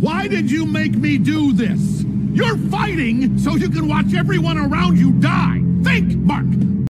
Why did you make me do this? You're fighting so you can watch everyone around you die.